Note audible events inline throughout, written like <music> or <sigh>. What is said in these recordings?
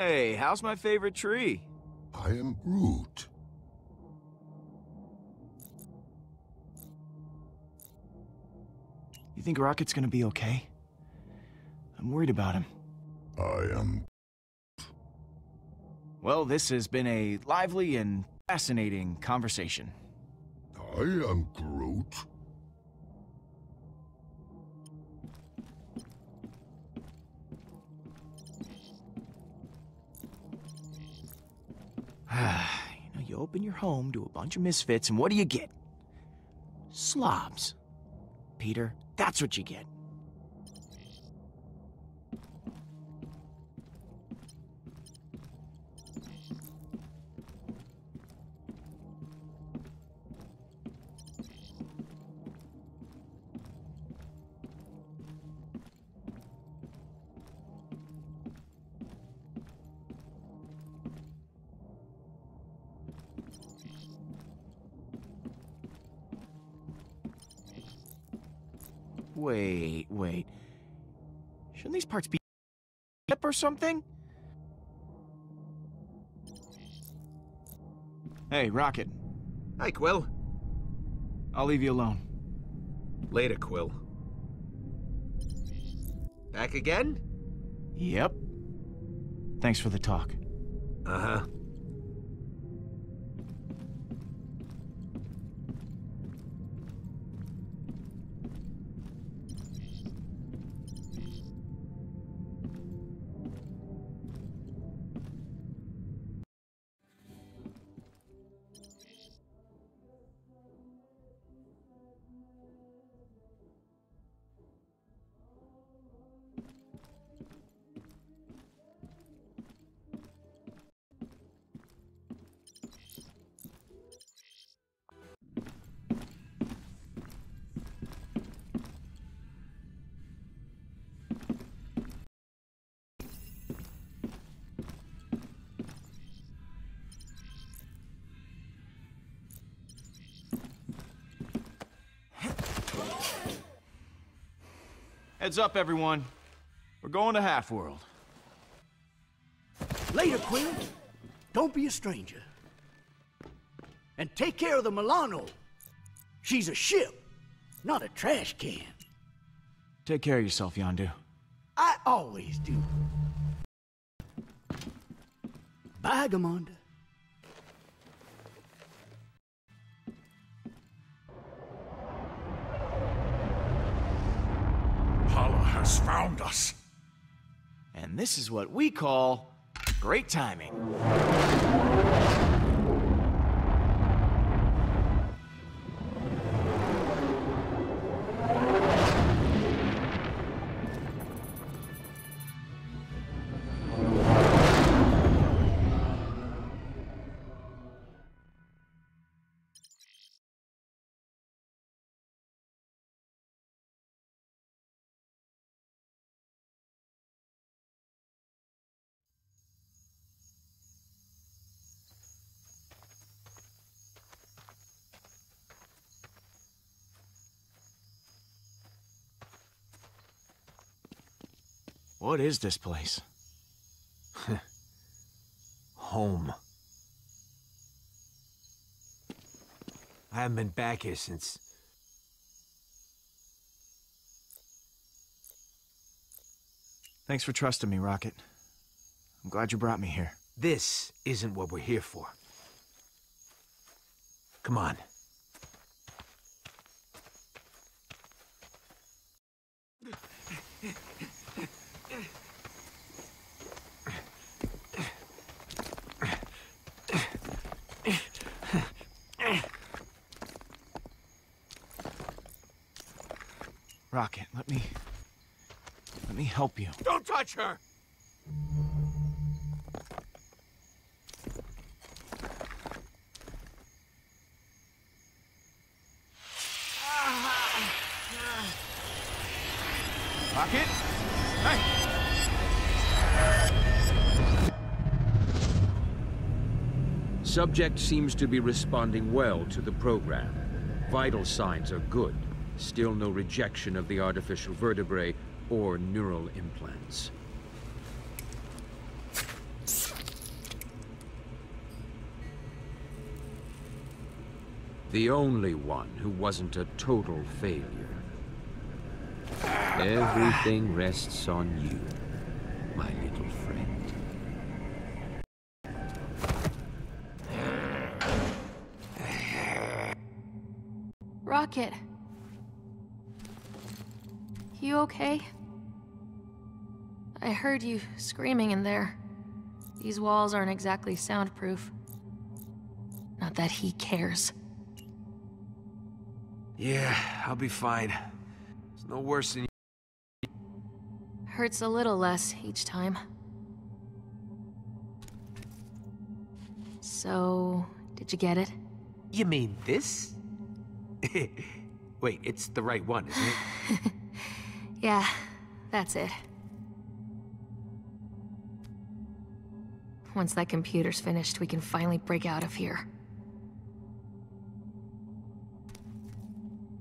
Hey, how's my favorite tree? I am Groot. You think Rocket's gonna be okay? I'm worried about him. I am... Well, this has been a lively and fascinating conversation. I am Groot. <sighs> you know, you open your home to a bunch of misfits, and what do you get? Slobs. Peter, that's what you get. Wait, wait. Shouldn't these parts be up or something? Hey, Rocket. Hi, Quill. I'll leave you alone. Later, Quill. Back again? Yep. Thanks for the talk. Uh-huh. Heads up, everyone. We're going to Halfworld. Later, Quill. Don't be a stranger. And take care of the Milano. She's a ship, not a trash can. Take care of yourself, Yondu. I always do. Bye, Gamora. Has found us. And this is what we call great timing. What is this place? <laughs> Home. I haven't been back here since... Thanks for trusting me, Rocket. I'm glad you brought me here. This isn't what we're here for. Come on. Rocket, let me... Let me help you. Don't touch her! Rocket? Hey! Subject seems to be responding well to the program. Vital signs are good. Still no rejection of the artificial vertebrae or neural implants. The only one who wasn't a total failure. Everything rests on you, my little friend. Rocket. You okay? I heard you screaming in there. These walls aren't exactly soundproof. Not that he cares. Yeah, I'll be fine. It's no worse than you. Hurts a little less each time. So, did you get it? You mean this? <laughs> Wait, it's the right one, isn't it? <laughs> Yeah, that's it. Once that computer's finished, we can finally break out of here.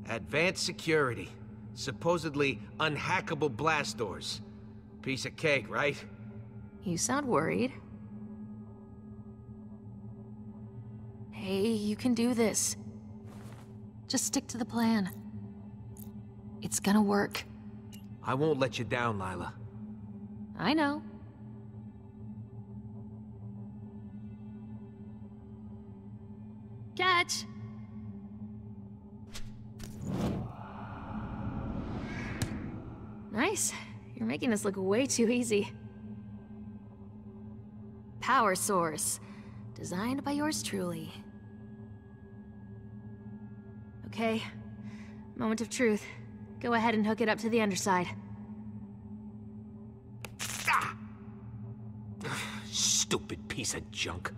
Advanced security. Supposedly unhackable blast doors. Piece of cake, right? You sound worried. Hey, you can do this. Just stick to the plan. It's gonna work. I won't let you down, Lylla. I know. Catch! Nice. You're making this look way too easy. Power source. Designed by yours truly. Okay. Moment of truth. Go ahead and hook it up to the underside. Stupid piece of junk.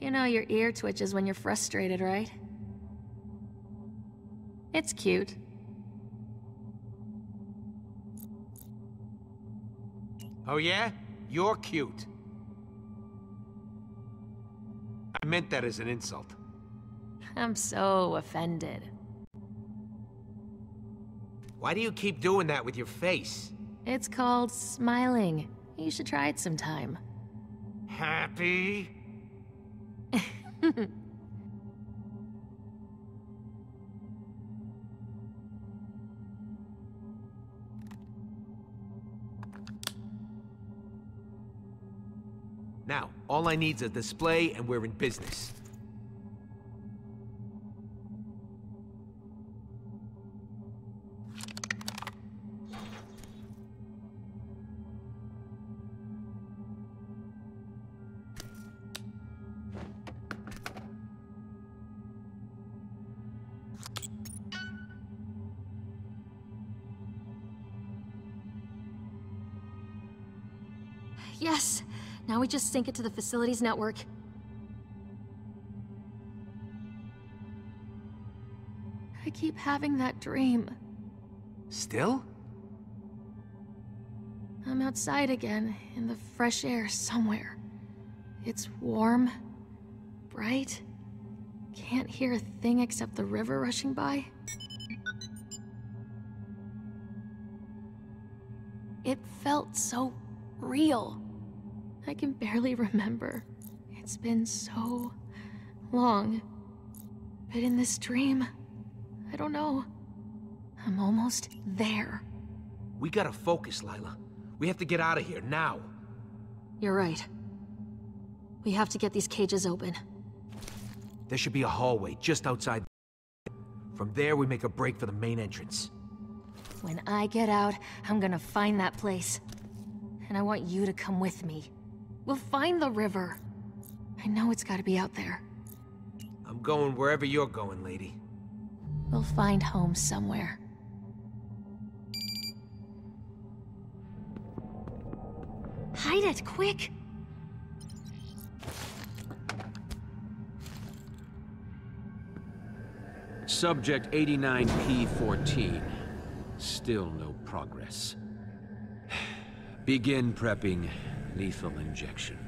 You know your ear twitches when you're frustrated, right? It's cute. Oh yeah? You're cute. I meant that as an insult. I'm so offended. Why do you keep doing that with your face? It's called smiling. You should try it sometime. Happy? <laughs> Now, all I need's is a display and we're in business. Yes! Now we just sync it to the facilities network. I keep having that dream. Still? I'm outside again, in the fresh air somewhere. It's warm, bright. Can't hear a thing except the river rushing by. It felt so real. I can barely remember. It's been so long. But in this dream, I don't know. I'm almost there. We gotta focus, Lylla. We have to get out of here now. You're right. We have to get these cages open. There should be a hallway just outside. From there, we make a break for the main entrance. When I get out, I'm gonna find that place. And I want you to come with me. We'll find the river. I know it's gotta be out there. I'm going wherever you're going, lady. We'll find home somewhere. Hide it, quick! Subject 89P14. Still no progress. <sighs> Begin prepping lethal injection.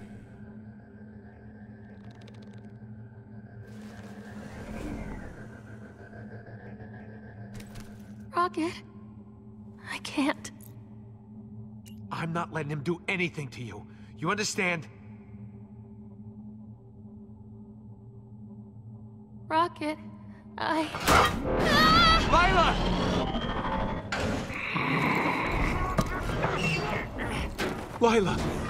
Rocket? I can't. I'm not letting him do anything to you. You understand? Rocket, I. Lylla! Lylla!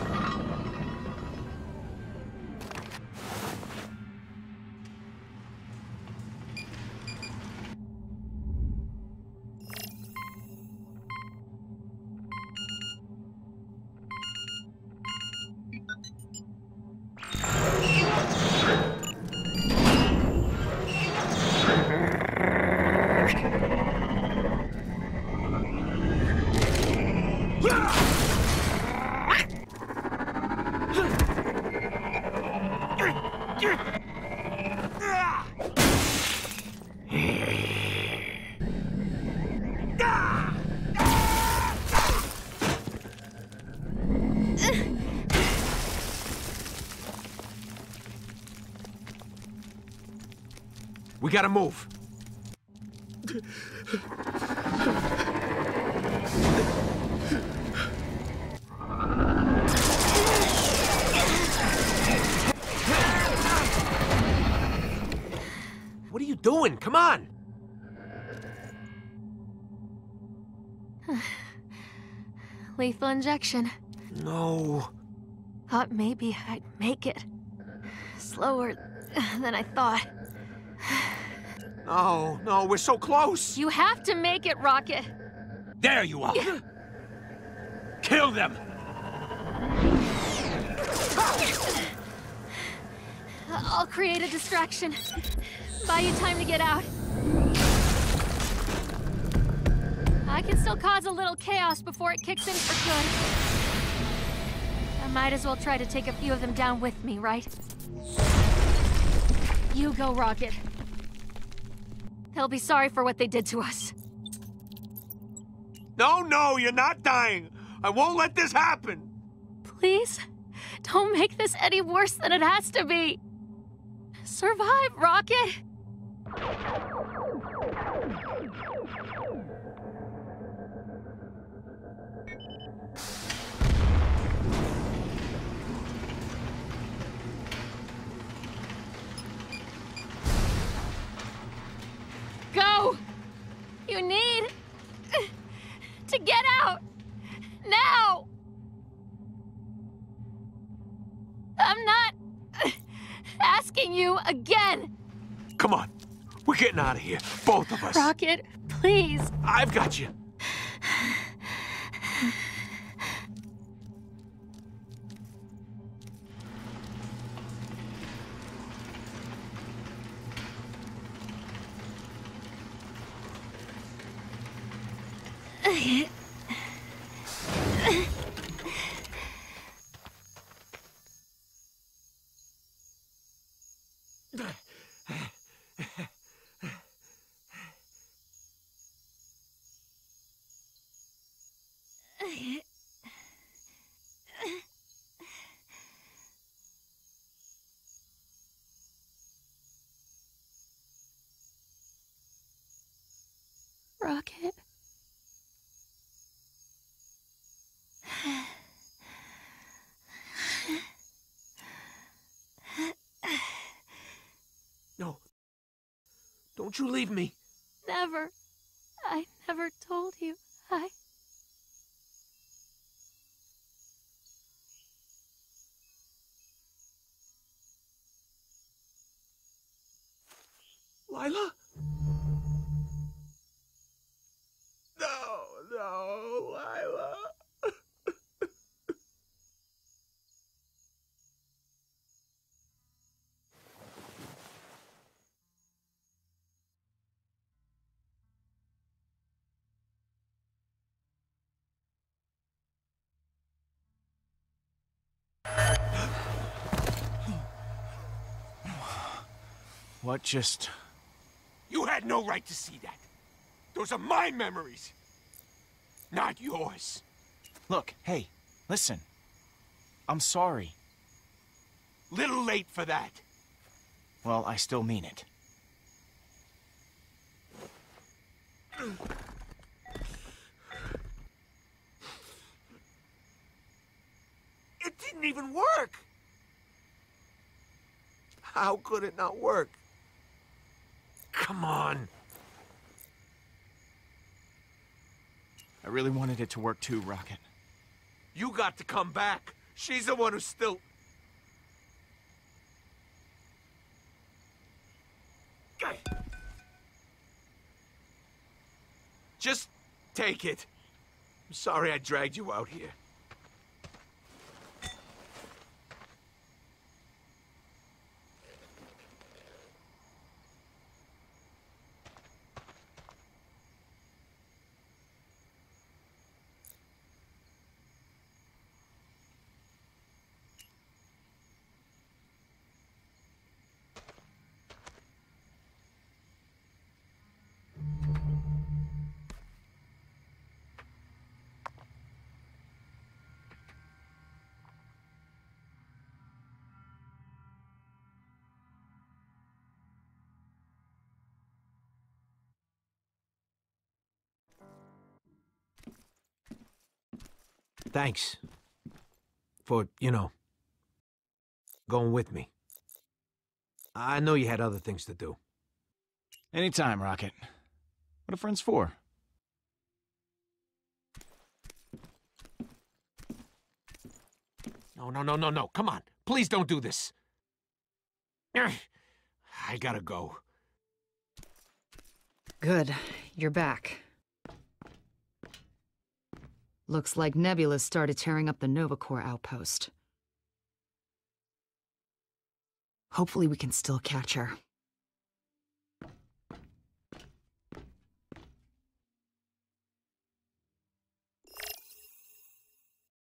We gotta move. What are you doing? Come on! <sighs> Lethal injection. No. Thought maybe I'd make it. Slower than I thought. No, no, we're so close. You have to make it, Rocket. There you are! Kill them! I'll create a distraction. Buy you time to get out. I can still cause a little chaos before it kicks in for good. I might as well try to take a few of them down with me, right? You go, Rocket. They'll be sorry for what they did to us. No, no, you're not dying. I won't let this happen. Please, don't make this any worse than it has to be. Survive, Rocket! Getting out of here. Both of us. Rocket, please. I've got you. Rocket. <laughs> No. Don't you leave me. Never. I never told you. I. What just. You had no right to see that. Those are my memories, not yours. Look, hey, listen. I'm sorry. Little late for that. Well, I still mean it. It didn't even work. How could it not work? Come on. I really wanted it to work too, Rocket. You got to come back. She's the one who's still... Just take it. I'm sorry I dragged you out here. Thanks. For, you know, going with me. I know you had other things to do. Anytime, Rocket. What are friends for? No, no, no, no, no. Come on. Please don't do this. I gotta go. Good. You're back. Looks like Nebula's started tearing up the Nova Corps outpost. Hopefully we can still catch her.